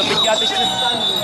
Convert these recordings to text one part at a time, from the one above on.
Olimpiat işte İstanbul.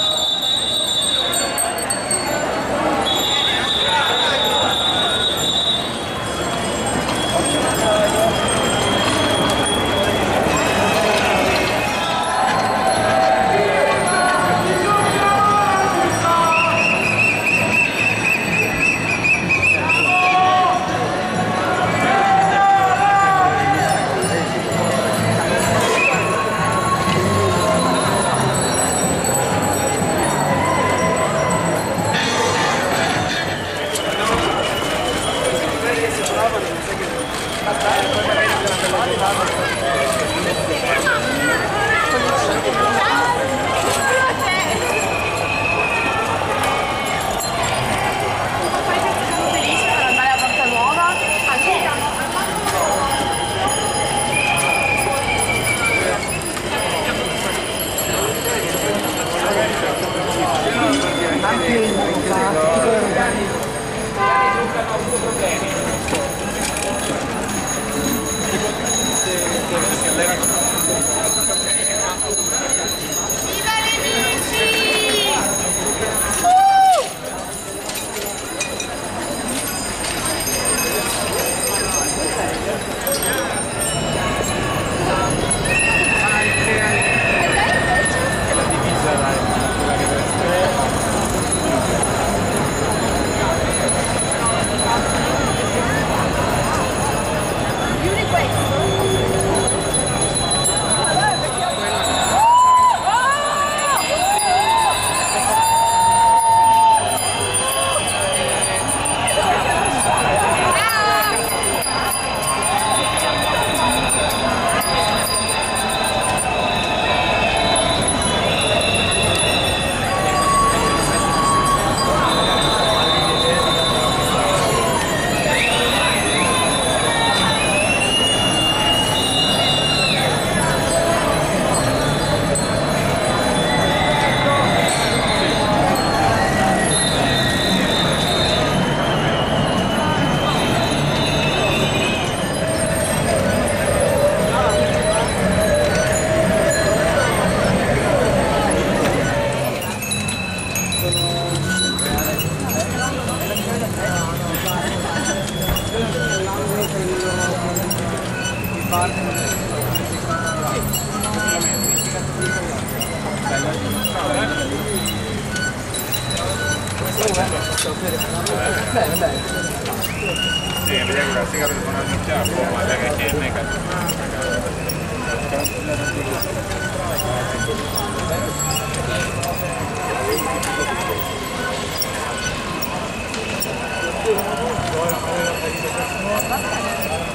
Sì, vediamo la sigla per una nicchia, ma la che c'è in mega. Thank you.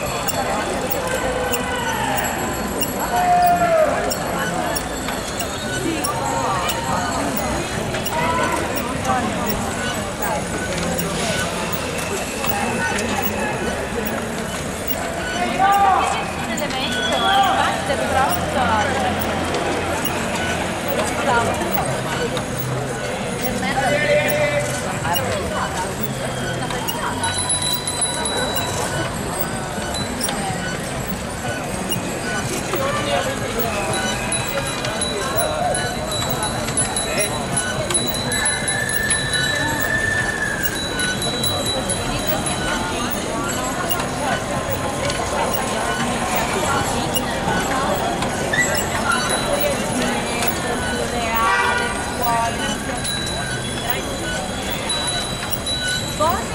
chicos.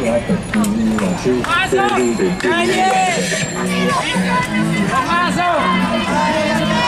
Sotto, passo! Dai,